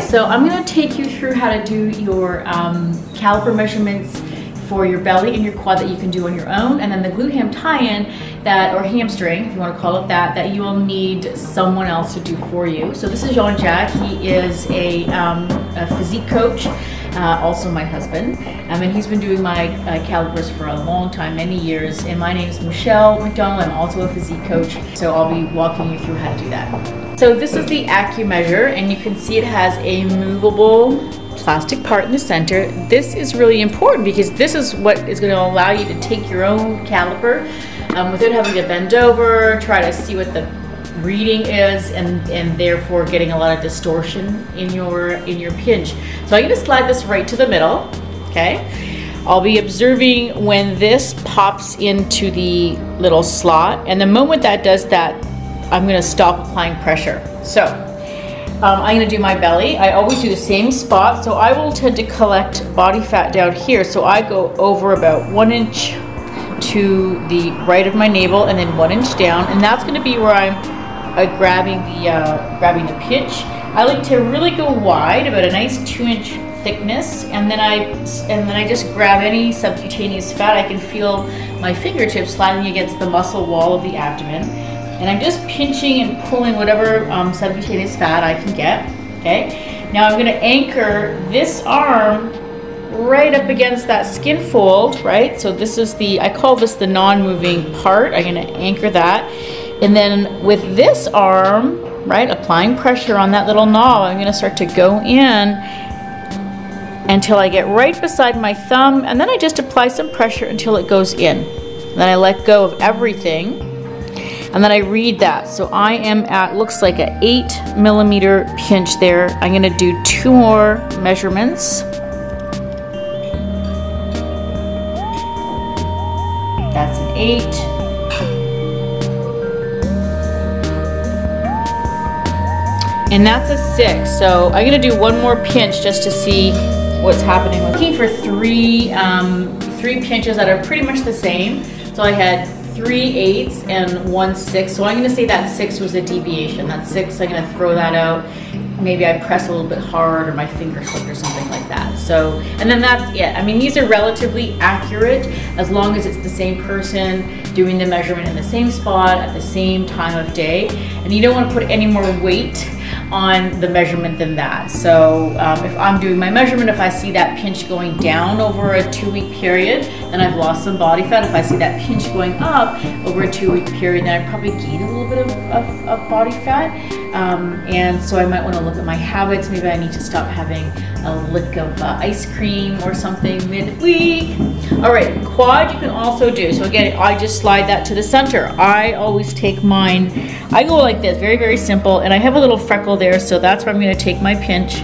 So I'm going to take you through how to do your um, caliper measurements for your belly and your quad that you can do on your own, and then the glute ham tie-in that, or hamstring, if you want to call it that, that you will need someone else to do for you. So this is Jean Jacques. He is a, um, a physique coach, uh, also my husband, um, and he's been doing my uh, calipers for a long time, many years. And my name is Michelle MacDonald. I'm also a physique coach, so I'll be walking you through how to do that. So this is the AccuMeasure, and you can see it has a movable plastic part in the center. This is really important because this is what is going to allow you to take your own caliper um, without having to bend over, try to see what the reading is and, and therefore getting a lot of distortion in your in your pinch. So I'm going to slide this right to the middle, okay? I'll be observing when this pops into the little slot and the moment that does that, I'm going to stop applying pressure. So um, I'm gonna do my belly. I always do the same spot, so I will tend to collect body fat down here. So I go over about one inch to the right of my navel and then one inch down, and that's gonna be where I'm uh, grabbing the uh, grabbing the pinch. I like to really go wide, about a nice two inch thickness, and then I and then I just grab any subcutaneous fat. I can feel my fingertips sliding against the muscle wall of the abdomen and I'm just pinching and pulling whatever um, subcutaneous fat I can get, okay? Now I'm gonna anchor this arm right up against that skin fold, right? So this is the, I call this the non-moving part. I'm gonna anchor that. And then with this arm, right, applying pressure on that little knob, I'm gonna start to go in until I get right beside my thumb, and then I just apply some pressure until it goes in. Then I let go of everything and then I read that. So I am at, looks like an eight millimeter pinch there. I'm gonna do two more measurements. That's an eight. And that's a six. So I'm gonna do one more pinch just to see what's happening. Looking for three, um, three pinches that are pretty much the same. So I had three eights and one six. So I'm gonna say that six was a deviation. That six, I'm gonna throw that out. Maybe I press a little bit hard or my finger slipped or something like that. So, and then that's it. I mean, these are relatively accurate as long as it's the same person doing the measurement in the same spot at the same time of day. And you don't wanna put any more weight on the measurement than that. So um, if I'm doing my measurement, if I see that pinch going down over a two week period, then I've lost some body fat. If I see that pinch going up over a two week period, then I probably gained a little bit of, of, of body fat. Um, and so I might want to look at my habits. Maybe I need to stop having a lick of uh, ice cream or something midweek. All right, quad you can also do. So again, I just slide that to the center. I always take mine, I go like this, very, very simple. And I have a little freckle there, so that's where I'm gonna take my pinch.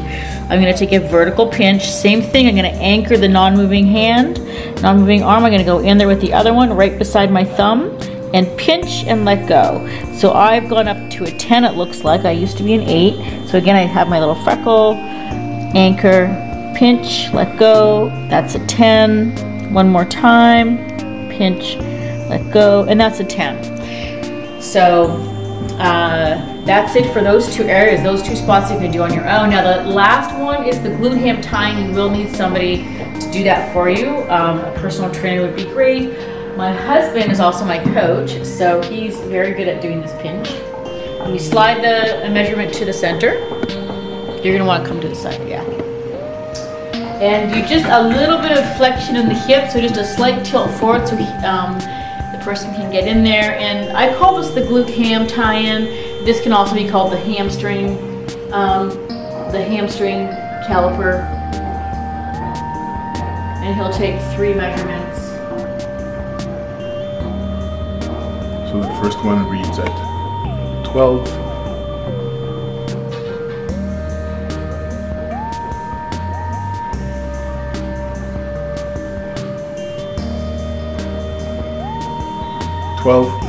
I'm gonna take a vertical pinch. Same thing, I'm gonna anchor the non-moving hand, non-moving arm. I'm gonna go in there with the other one right beside my thumb and pinch and let go. So I've gone up to a 10 it looks like. I used to be an 8. So again I have my little freckle, anchor, pinch, let go. That's a 10. One more time, pinch, let go, and that's a 10. So uh, that's it for those two areas, those two spots you can do on your own. Now the last one is the glute ham tie-in. You will need somebody to do that for you. Um, a personal trainer would be great. My husband is also my coach, so he's very good at doing this pinch. You slide the measurement to the center, you're gonna wanna come to the side, yeah. And you just a little bit of flexion in the hip, so just a slight tilt forward so um, the person can get in there. And I call this the glute ham tie-in. This can also be called the hamstring, um, the hamstring caliper. And he'll take three measurements. So the first one reads at 12 12.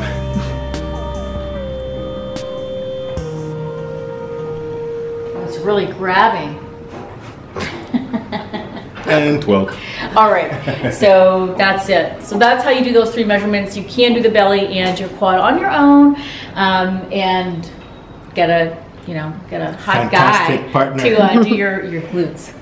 It's really grabbing. and 12. All right, so that's it. So that's how you do those three measurements. You can do the belly and your quad on your own um, and get a, you know, get a hot Fantastic. guy partner. to uh, do your, your glutes.